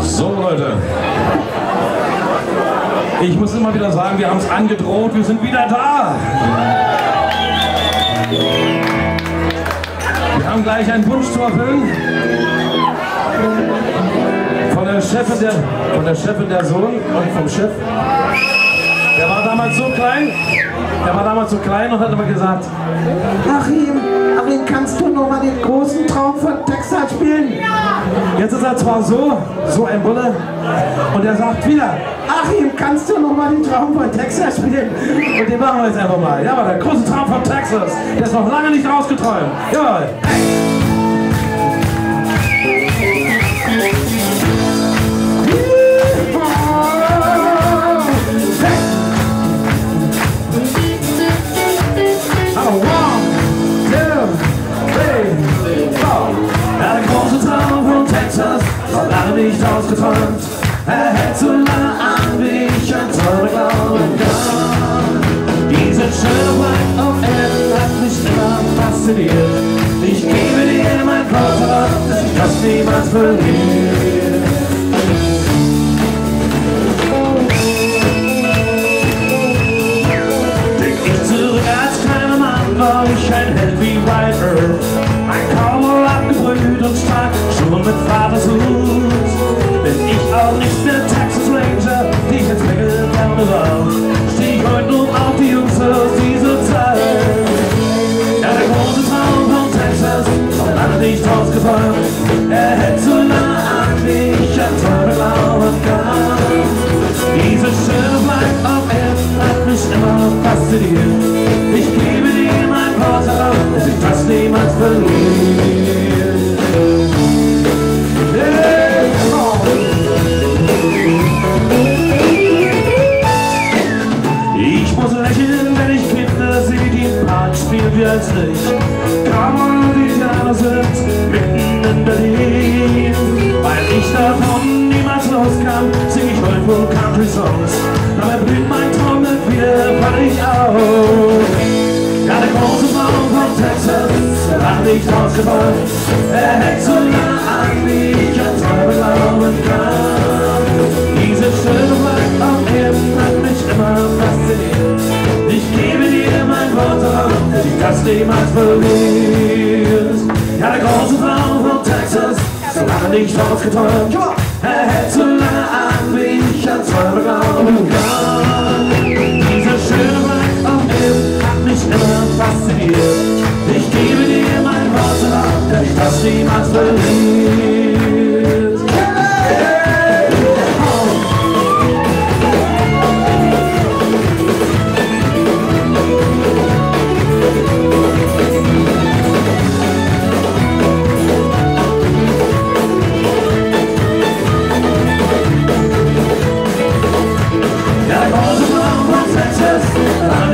So Leute, ich muss immer wieder sagen, wir haben es angedroht, wir sind wieder da. Wir haben gleich einen Wunsch zu erfüllen. Von der Chefin der, von der Chefin der Sohn und vom Chef. Damals so klein, der war damals so klein und hat immer gesagt, Achim, Achim, kannst du noch mal den großen Traum von Texas spielen? jetzt ist er zwar so, so ein Bulle, und er sagt wieder, Achim, kannst du noch mal den Traum von Texas spielen? und den machen wir jetzt einfach mal. Ja, aber der große Traum von Texas, der ist noch lange nicht ausgeträumt. Ja. Fasziniert. Ich gebe dir mein Wort, dass ich das niemals verliere. Denk ich zurück als kleiner Mann, war ich immer fasziniert. Ich gebe dir mein Wort darauf, dass ich das niemals verliere. Hey, come on. Ich muss lächeln, wenn ich Kinder sehe, die Park spielen wie als ich. Cowboy und Indianer sind mitten in Berlin. Weil ich davon niemals loskam, sing ich heute wohl Country-Songs. Dabei blüht auf. Ja, der große Traum von Texas, war nicht ausgeträumt. Er hält so nah an, wie ich an Träume glauben kann. Diese schöne Fleck auf Erden hat mich immer fasziniert. Ich gebe dir mein Wort darauf, dass ich das niemals verliere. Ja, der große Traum von Texas, so lange nicht ausgeträumt. Er hält so lange an, wie das niemals verliere. Ja, der große Traum von Texas war